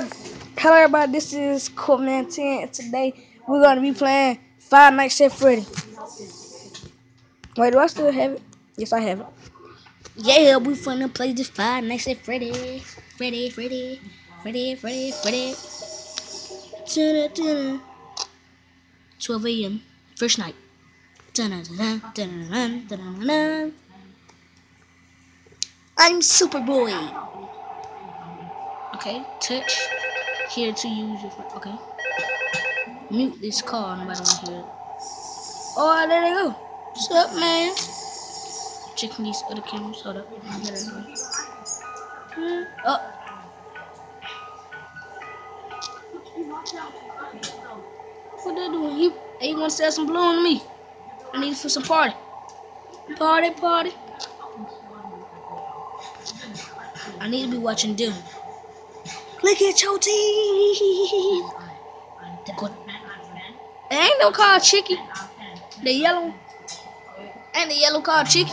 Hello everybody, this is Coolman 10 and today we're gonna be playing Five Nights at Freddy. Wait, do I still have it? Yes, I have it. Yeah, we finna play this Five Nights at Freddy. Freddy, Freddy, Freddy, Freddy, Freddy. Dun, dun. 12 a.m. First night. Dun, dun, dun, dun, dun, dun, dun, dun. I'm Superboy. Okay, touch here to use your phone. Okay. Mute this call, nobody wanna hear it. Oh, there they go. What's up, man? Checking these other cameras. Hold up. There they go. Oh. What they doing? He, he want to sell some blue on me. I need it for some party. Party, party. I need to be watching them. Look at your teeth. There ain't no car chicky. The yellow. Ain't the yellow car chicky.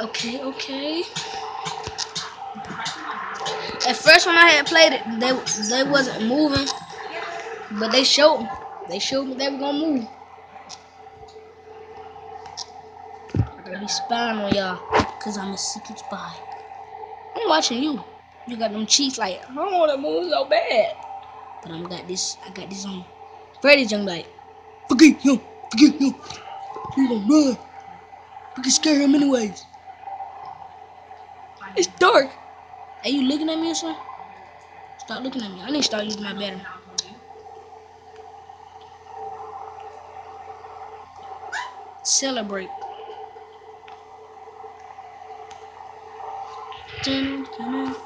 Okay, okay. At first when I had played it, they they wasn't moving. But they showed me. They showed me they were gonna move. I gotta be spying on y'all. Cause I'm a secret spy. I'm watching you. You got them cheeks like I don't wanna move so bad. But I'm got this I got this on. Freddy's young like forget him, forget him. He gonna run. We can scare him anyways. It's dark. Are you looking at me or something? Stop looking at me. I need to start using my battery. Celebrate. Dun, dun, dun.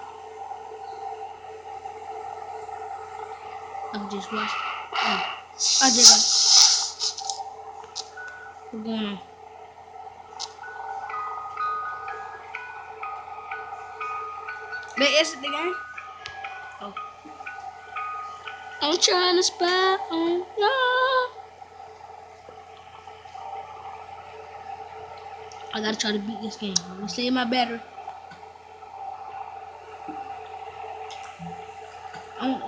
I can just watch. Oh, I just got. What's going on? They exit the game? Oh. I'm trying to spy on you. I gotta try to beat this game. I'm gonna save my battery. I'm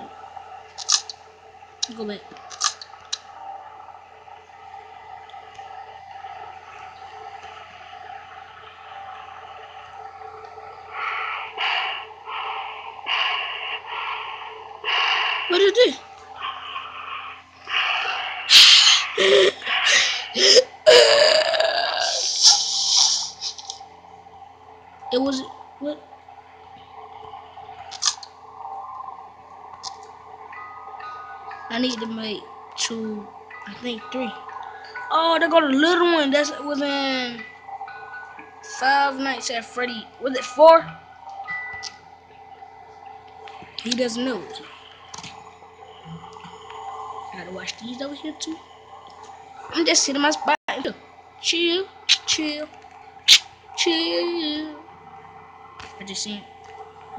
go back. What is this? It was what? I need to make two, I think three. Oh, they got a little one. That's within Five Nights at Freddy. Was it four? He doesn't know. I gotta watch these over here too. I'm just sitting in my spot. Chill, chill, chill. I just seen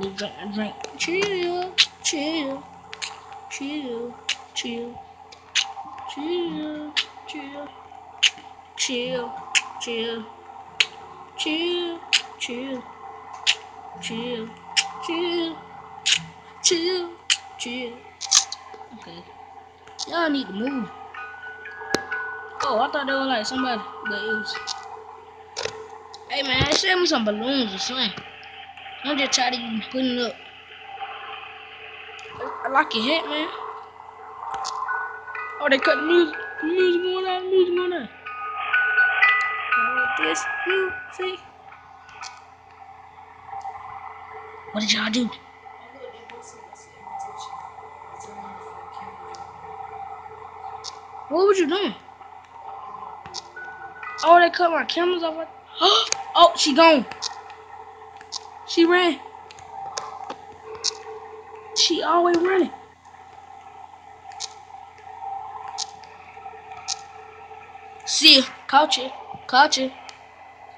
you drink a drink. Chill, chill, chill, chill, chill, chill, chill, chill, chill, chill, chill, chill, chill. Okay. Y'all need to move. Oh, I thought they were like somebody, but it was. Hey man, send me some balloons or something. I'm just trying to putting it up. I like your hat, man. Oh, they cut music. Music going on. Music going on. This music. What did y'all do? What was you doing? Oh, they cut my cameras off. Oh, she gone. She ran. She always running. See. Caught you. Caught you.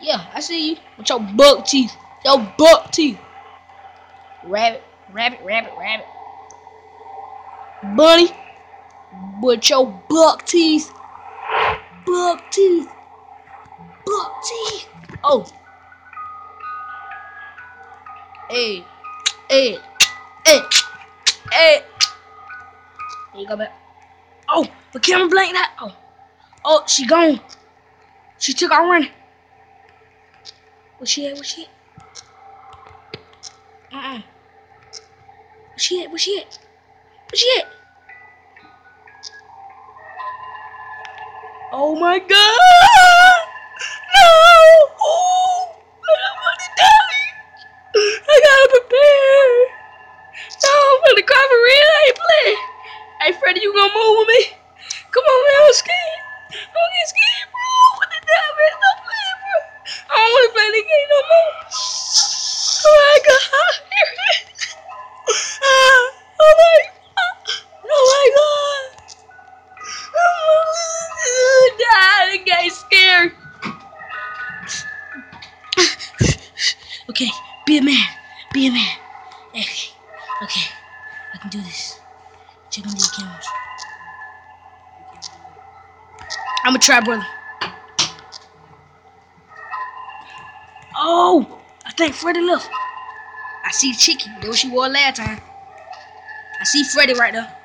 Yeah, I see you. With your buck teeth. Your buck teeth. Rabbit. Rabbit, rabbit, rabbit. Bunny. With your buck teeth. Buck teeth. Buck teeth. Oh. Hey, hey, hey, hey. There you go back. Oh, the camera blanked out. Oh, oh, she gone. She took our running. Where she at? Where she at? Uh-uh. Where she at? Where she at? Where she at? Oh my god! No! Oh, I'm gonna die! I gotta prepare! No, I'm gonna cry for real. I ain't playing. Hey, Freddy, you gonna move with me? Okay, be a man. Be a man. Okay, okay, I can do this. Check on these cameras. I'm gonna try, brother. Oh, I think Freddy left. I see Chicky. That what she wore last time. I see Freddy right there.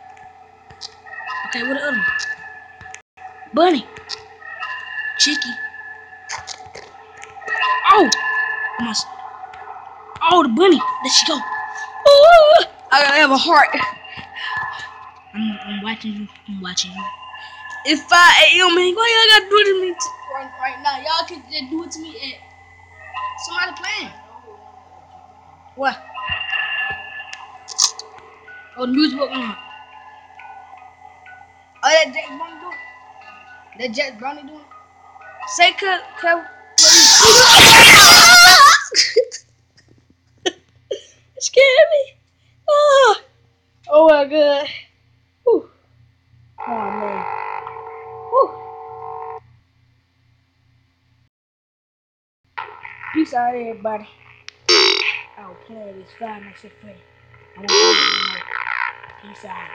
Okay, what the other one? Bunny. Chicky. Oh! Oh, the bunny. She go. Oh, I gotta have a heart. I'm, I'm watching you. I'm watching you. It's 5 a.m. man. Why y'all gotta do it to me right, right now? Y'all can just do it to me at somebody playing. What? Oh, music was on. Oh, that Jack Brownie doing? That Jack Brownie doing? Say, cuz, cuz, it scared me. Oh, oh. Whew. Oh man. Peace out, everybody. I'll play this Five want to Peace out.